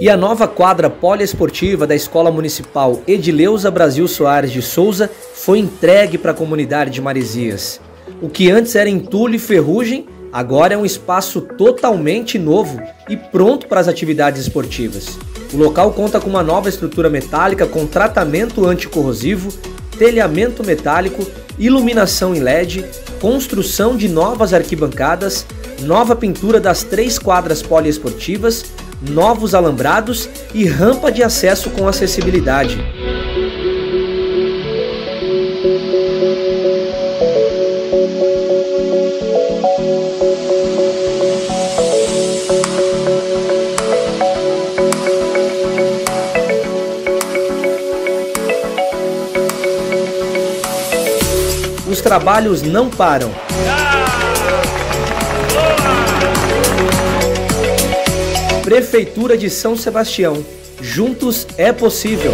E a nova quadra poliesportiva da Escola Municipal Edileuza Brasil Soares de Souza foi entregue para a comunidade de Maresias. O que antes era entulho e ferrugem, agora é um espaço totalmente novo e pronto para as atividades esportivas. O local conta com uma nova estrutura metálica com tratamento anticorrosivo, telhamento metálico, iluminação em LED, construção de novas arquibancadas, nova pintura das três quadras poliesportivas, novos alambrados e rampa de acesso com acessibilidade. Os trabalhos não param. Prefeitura de São Sebastião. Juntos é possível.